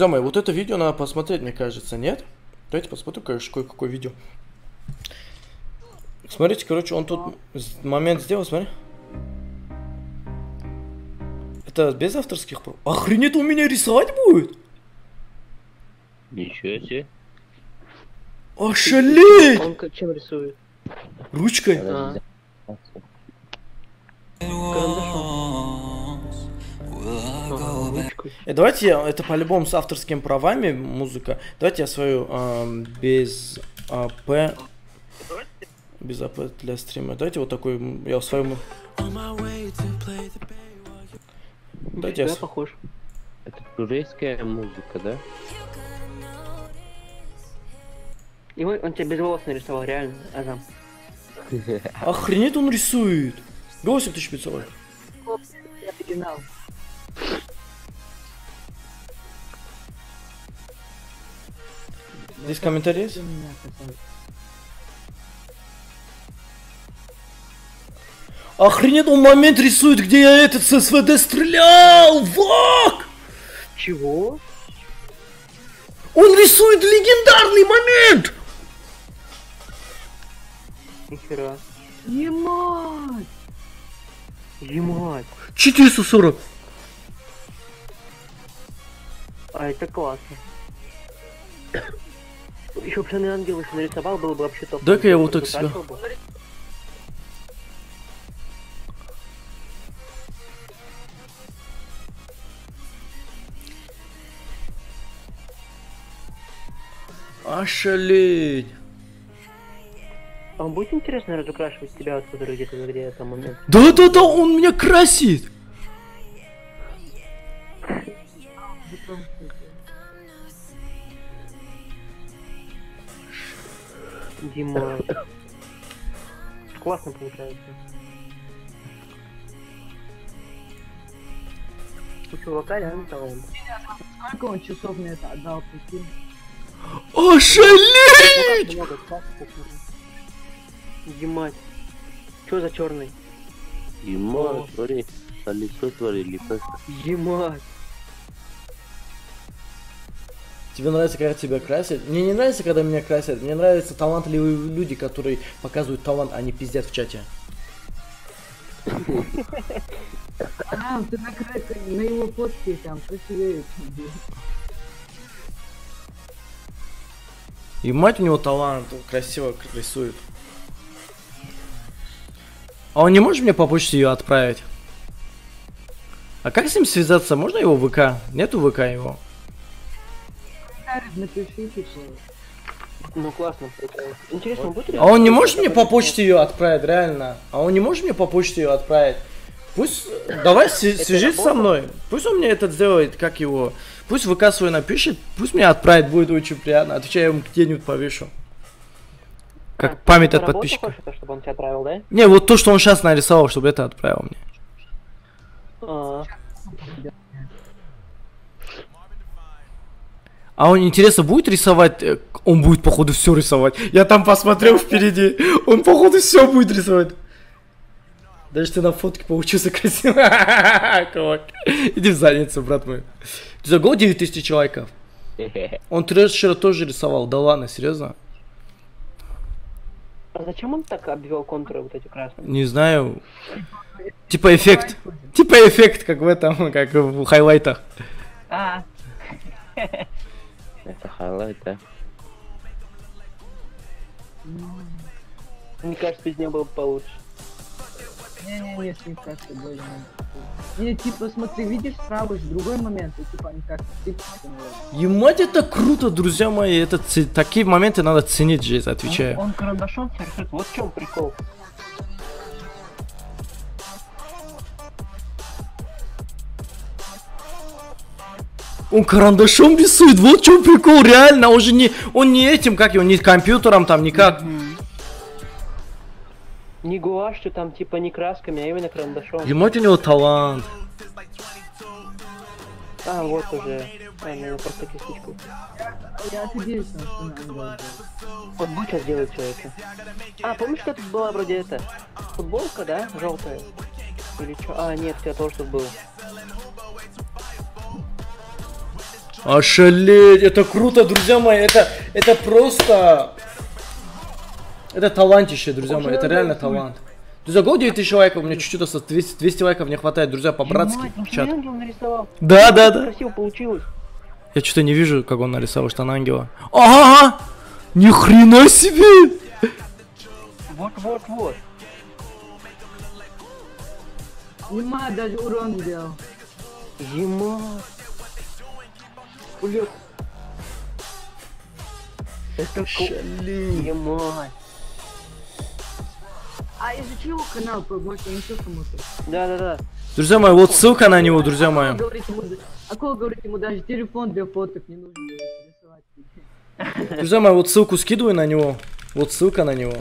Друзья мои, вот это видео надо посмотреть, мне кажется, нет? Давайте посмотрим, конечно, какое видео. Смотрите, короче, он тут момент сделал, смотри. Это без авторских прав? Охренеть, он меня рисовать будет? Ничего себе. Ошалеть! Он чем рисует? Ручкой? А. Карандашом. Ага, ручкой. Э, давайте я, это по-любому с авторскими правами музыка. Давайте я свою эм, без АП без АП для стрима. Давайте вот такой, я свою... му- Давайте я... Похож. Это турецкая музыка, да? И он, он тебя без волос нарисовал, реально, Азам. Охренеть он рисует! 8500. Оригинал. Здесь комментарий есть? Охренеть, он момент рисует, где я этот с СВД стрелял! Вак! Чего? Он рисует легендарный момент! Нихера. Емать! Емать! 440. А это классно. Еще пацаны ангел если нарисовал, было бы вообще топ. Дай-ка я вот так себя. Бы. Ошалеть. А вам будет интересно разукрашивать тебя, вот, который где-то где это момент? Да-да-да, он меня красит. Дима. Классно получается. У чувака реально талант. Сколько он часов мне это отдал, прикинь? Ошалеть! Димать. Чё за черный? Ема, смотри, колесо творили просто. Тебе нравится, когда тебя красят? Мне не нравится, когда меня красят. Мне нравятся талантливые люди, которые показывают талант, а не пиздят в чате. А, ты на, его фотке там красивее. И мать у него талант, он красиво рисует. А он не может мне по почте ее отправить? А как с ним связаться? Можно его ВК? Нету ВК его? Напиши, типа. Ну классно получается. Интересно, будет А он не может мне по почте ее отправить, реально? А он не может мне по почте ее отправить? Пусть, давай сви- свяжись со мной. Пусть он мне этот сделает, как его. Пусть ВК свой напишет, пусть мне отправит, будет очень приятно. Отвечаю, я ему где-нибудь повешу. Как память от подписчика. Хочешь, это, чтобы он тебя отправил, да? Не, вот то, что он сейчас нарисовал, чтобы это отправил мне. А, А он, интересно, будет рисовать? Э, Он будет, походу, все рисовать. Я там посмотрел впереди. Он, походу, все будет рисовать. Даже ты на фотке получился красиво. Кулак. Иди в задницу, брат мой. Ты за год 9000 лайков. Он трэшера тоже рисовал. Да ладно, серьезно? а зачем он так обвел контуры вот эти красные? Не знаю. Типа эффект. Типа эффект, как в этом, как в highlight ах. А, Это highlight, да? мне кажется, без него было бы получше. Не-не-не, с ним как-то более Не, типа, смотри, видишь справа же другой момент, и типа они как-то типа, Емать, это круто, друзья мои. Это ц- такие моменты надо ценить, жизнь, отвечаю. Он карандашом тебя рисует. Вот в чем прикол. Он карандашом рисует, вот в чем прикол, реально, он же не, он не этим, как его, не компьютером там, никак. Не гуашью, там типа не красками, а именно карандашом. Емать у него талант. А, вот уже. А, ну, просто кисточку. Я офигеюсь, что он ангел Вот будет сейчас делать все это. А, помнишь, что тут была вроде это? Футболка, да? Желтая? Или что? А, нет, у тебя тоже тут было. Ошалеть, это круто, друзья мои, это, это просто... Это талантище, друзья мои, это реально талант. Друзья, го 9000 лайков, у меня чуть-чуть осталось, 200, 200 лайков не хватает, друзья, по-братски, чат. Да, да, да. Красиво получилось. Я что-то не вижу, как он нарисовал штан ангела. Ага! Ни хрена себе! Вот, вот, вот. Ема даже урон сделал. Ема. Блядь. Это ко- Ема. А изучи его канал, я еще кому-то. Да-да-да. Друзья мои, вот ссылка на него, друзья мои. А кого говорит ему даже телефон для фоток не нужно. Друзья мои, вот ссылку скидываю на него. Вот ссылка на него.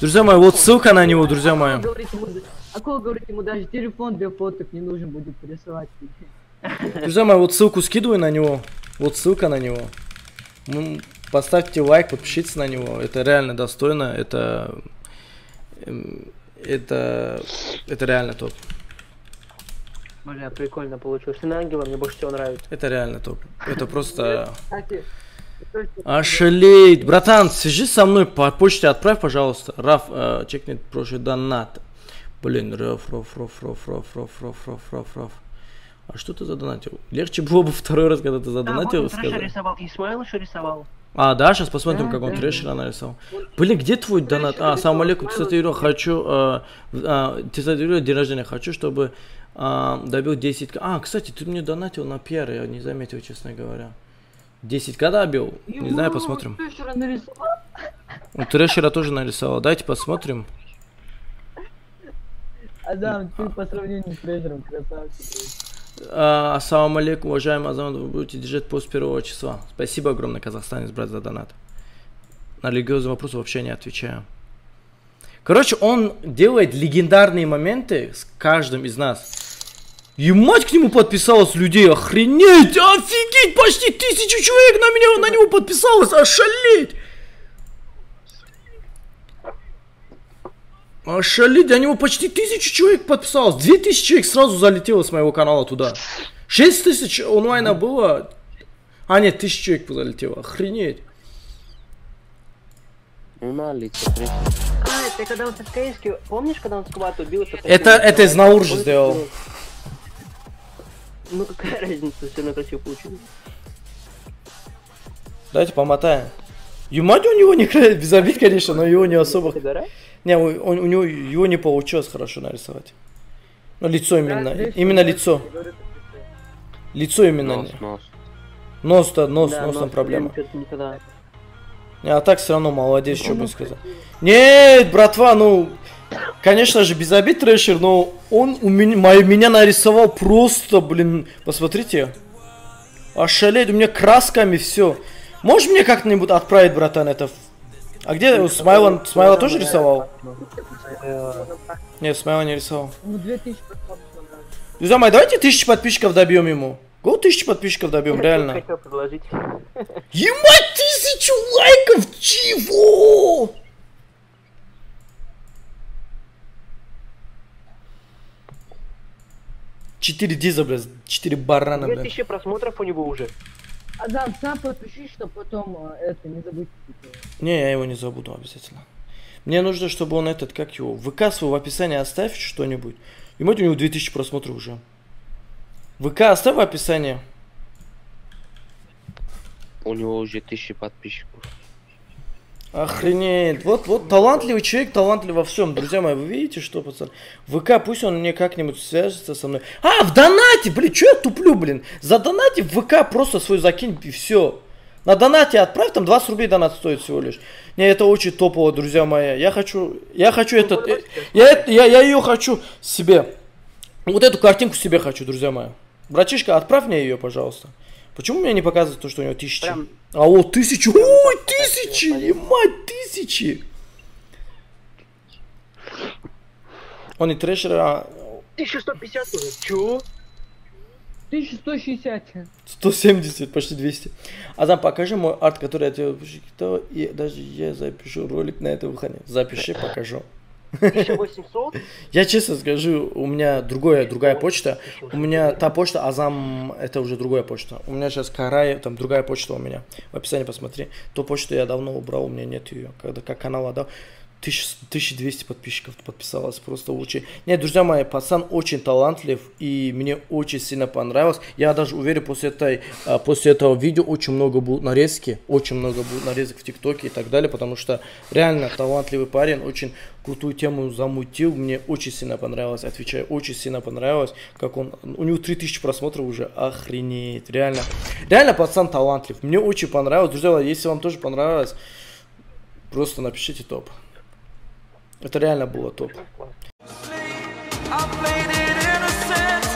Друзья мои, вот ссылка на него, друзья мои. А кого говорит ему даже телефон для фоток не нужен будет рисовать. Друзья мои, вот ссылку скидываю на него. Вот ссылка на него. Ну, Поставьте лайк, подпишитесь на него. Это реально достойно. Это... эм, Это... Это реально топ. Бля, прикольно получилось. На ангела мне больше всего нравится. Это реально топ. Это просто... Ошалеть. Братан, свяжись со мной по почте, отправь, пожалуйста. Раф, э, чекнет прошлый донат. Блин, Раф, Раф, Раф, Раф, Раф, Раф, Раф, Раф, Раф, Раф. А что ты задонатил? Легче было бы второй раз, когда ты задонатил, сказать. рисовал. Исмаил еще рисовал. А, да, сейчас посмотрим, Да, как он да, трешера нарисовал. Блин, где твой донат? А, салам алейкум, кстати, Юра, хочу, э, э, кстати, Юра, день рождения, хочу, чтобы э, добил 10к. А, кстати, ты мне донатил на пиар, я не заметил, честно говоря. 10к добил? Не знаю, посмотрим. ты вчера нарисовал? У Трэшера тоже нарисовал. Давайте посмотрим. Адам, ты по сравнению с трейдером красавчик. А, Ассаламу алейкум, уважаемый Азам, вы будете держать пост первого числа. Спасибо огромное, казахстанец, брат, за донат. На религиозный вопрос вообще не отвечаю. Короче, он делает легендарные моменты с каждым из нас. И мать к нему подписалось людей, охренеть, офигеть, почти тысячу человек на меня, на него подписалось, ошалеть. Ошалеть, на него почти тысячу человек подписалось. Две тысячи человек сразу залетело с моего канала туда. Шесть тысяч онлайна было. А нет, тысяча человек залетело. Охренеть. На лицо трясет. А, это когда он со Скайски... Помнишь, когда он скват убил? Это, это из Наур же Он сделал. Ну какая разница, все равно красиво получилось. Давайте помотаем. Юмать у него не без обид, конечно, но его не особо... Не, у, он- у него его не получилось хорошо нарисовать. Ну, лицо именно. Именно лицо. Лицо именно. Нос, нос. Нос-то, нос, Да, носом но проблема. А так все равно молодец, что бы сказать. Нет, братва, ну, конечно же, без обид трэшер, но он у меня, меня нарисовал просто, блин, посмотрите. Ошалеть, у меня красками все. Можешь мне как-нибудь отправить, братан, это? А где Смайла, Смайла тоже рисовал? Нет, Смайла не рисовал. Ну, 2000 просмотров. да. Друзья мои, давайте тысячи подписчиков добьем ему. Го тысячи подписчиков добьем, реально. Хотел предложить. Ебать, тысячу лайков, чего? Четыре диза, блядь, четыре барана, блядь. 2000 просмотров у него уже. Адам, сам подпишись, что потом э, это не забудь. типа. Не, я его не забуду обязательно. Мне нужно, чтобы он этот, как его, ВК свой в описании оставь что-нибудь. И мать у него 2000 просмотров уже. ВК оставь в описании. У него уже тысячи подписчиков. Охренеть. Вот, вот талантливый человек, талантлив во всем. Друзья мои, вы видите, что, пацан? ВК, пусть он мне как-нибудь свяжется со мной. А, в донате, блин, что я туплю, блин? За донате в ВК просто свой закинь и все. На донате отправь, там 20 рублей донат стоит всего лишь. Не, это очень топово, друзья мои. Я хочу, я хочу этот, э, я, я, я ее хочу себе. Вот эту картинку себе хочу, друзья мои. Братишка, отправь мне ее, пожалуйста. Почему мне не показывает то, что у него тысячи? Прям- А вот тысячу, ой, тысячи, ебать, тысячи. Он и трэшер, а 1150 уже. Чё? 1160. 170, почти 200. Азам, покажи мой арт, который я тебе и даже я запишу ролик на это выходе. Запиши, покажу. 1800? Я честно скажу, у меня другая, другая почта. У меня та почта, Азам, это уже другая почта. У меня сейчас Карай, там другая почта у меня. В описании посмотри. Ту почту я давно убрал, у меня нет ее. Когда как канал отдал. 1000 1200 подписчиков подписалось, просто очень. Нет, друзья мои, пацан очень талантлив, и мне очень сильно понравилось. Я даже уверен, после, этой, а, после этого видео очень много будет нарезки, очень много будет нарезок в ТикТоке и так далее, потому что реально талантливый парень, очень крутую тему замутил, мне очень сильно понравилось, отвечаю, очень сильно понравилось, как он, у него 3000 просмотров уже, охренеть, реально, реально пацан талантлив, мне очень понравилось, друзья, если вам тоже понравилось, просто напишите топ. Это реально было топ. Innocent,